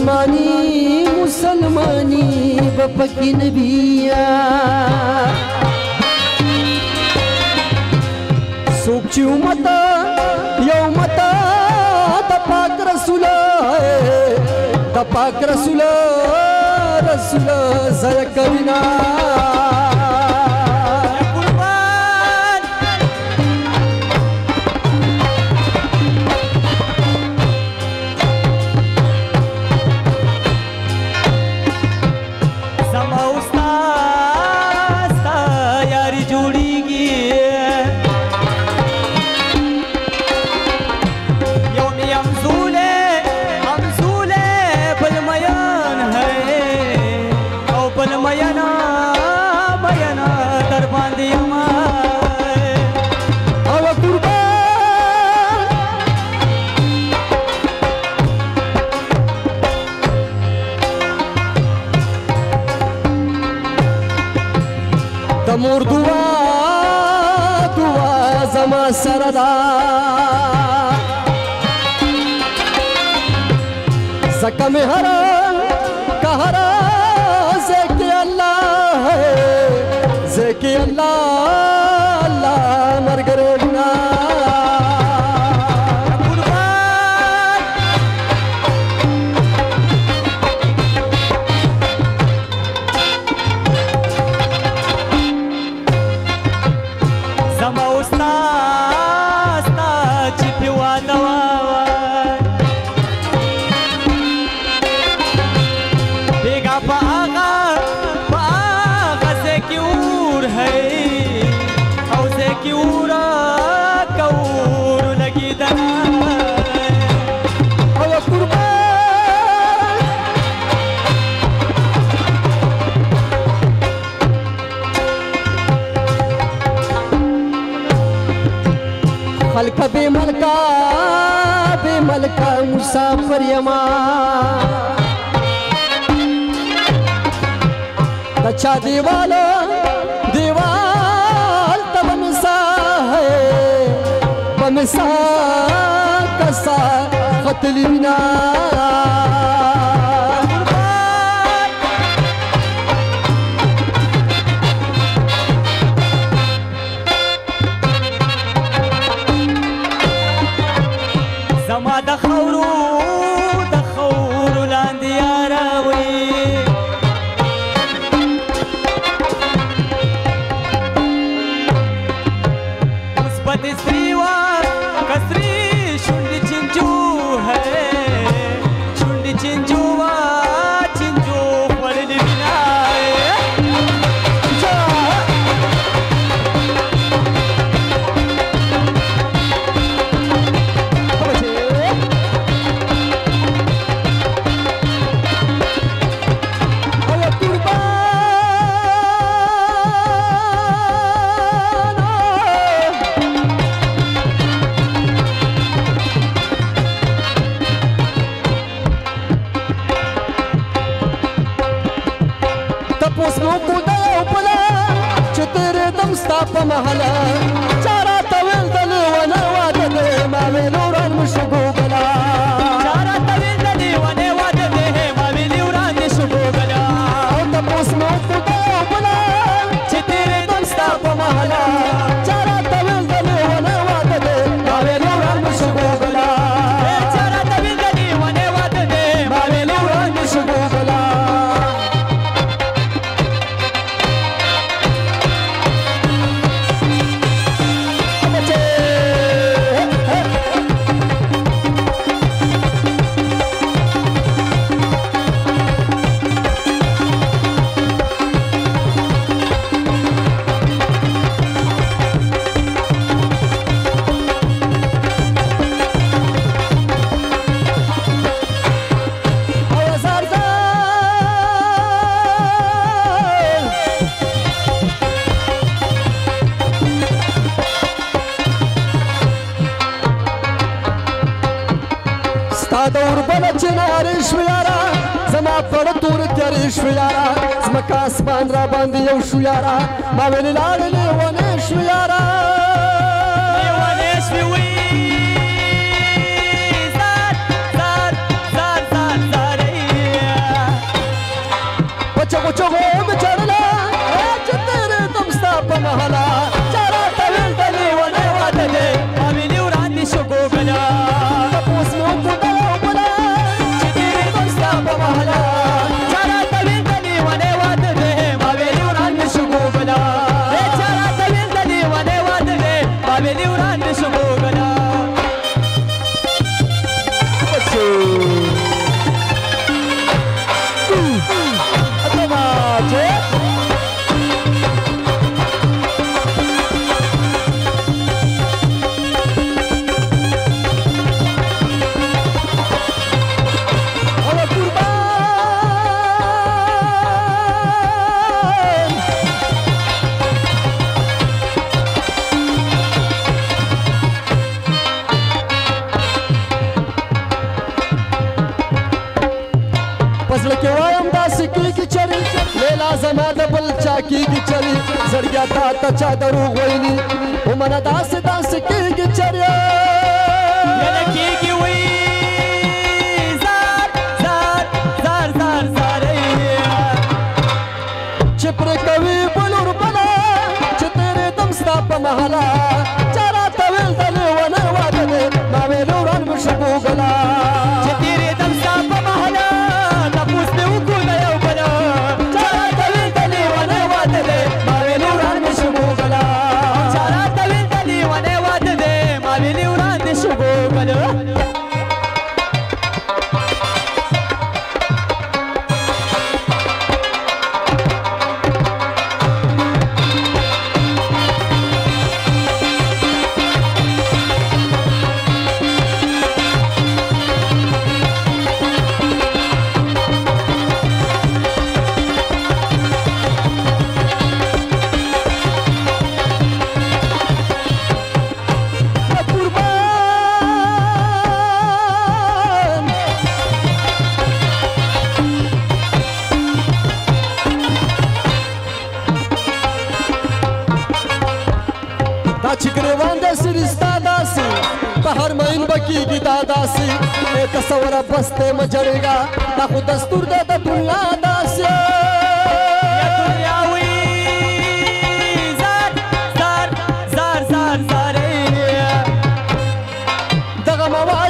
मुसलमानी ब सोचियूं मत यता तपाक रसल तपा رسولا रसल स مور دعا دعا زما سره دا زکه مې هر قهر زکه الله ہے زکه الله ملکه بی ملکه بی ملکه مسافر یما د چا دیوالو دیوال تبمسا ہے بمسا کسا قتل بنا دخورو دخورو لاندې یاراوي पापमहल کله چې نارې شوې یاره زما پړه تورې تیارې شوې یاره ځمکه اسمان را باندې یو شو یاره ما ویلې لاړې لیونې شوې یاره لیونې شوې وي Choco, choco. زړیا تا ته چا درو ویلی ومنه داسې داسې کېږي چریا داسې رستا داسې په هر مین به کېږي دا داسې ای تصوره بس دی مه جړېږه دا خو دستور دی د دنیا داسې دغه مواد